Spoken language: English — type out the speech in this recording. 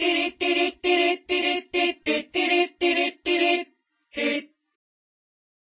Dee dee dee.